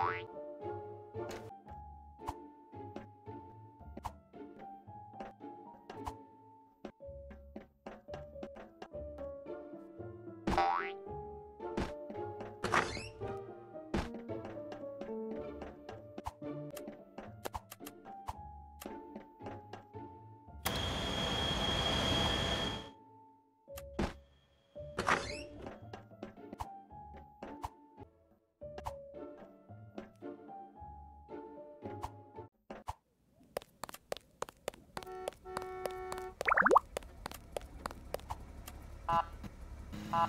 Bye. あ